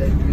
that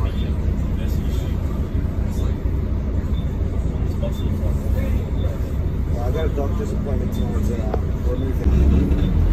I got a doctor's appointment tomorrow. so Uh, we're moving.